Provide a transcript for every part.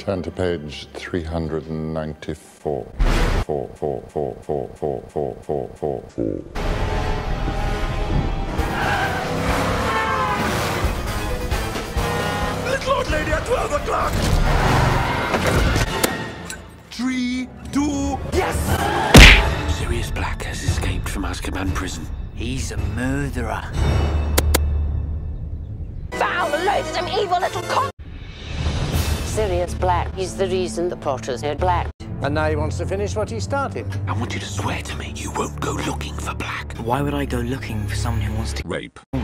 Turn to page 394. Four, four, four, four, four, four, four, four, four. Little old lady at 12 o'clock! Three, two, yes! Sirius Black has escaped from Azkaban prison. He's a murderer. Foul, loathsome, evil little con... Sirius Black is the reason the Potters are black. And now he wants to finish what he started. I want you to swear to me you won't go looking for Black. Why would I go looking for someone who wants to rape me?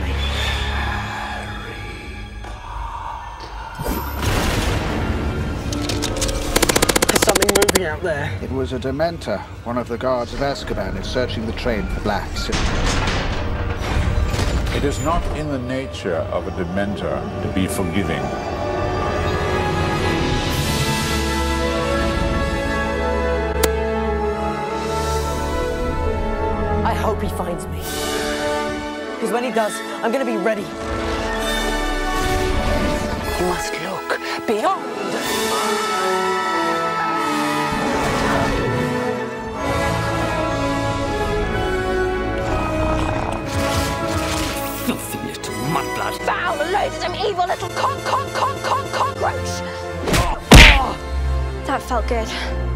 There's something moving out there. It was a Dementor. One of the guards of Azkaban is searching the train for Blacks. It is not in the nature of a Dementor to be forgiving. Hope he finds me. Because when he does, I'm going to be ready. You must look beyond. Filthy little mudblood. Foul, loathsome, evil little con, con, con, con, cockroach. That felt good.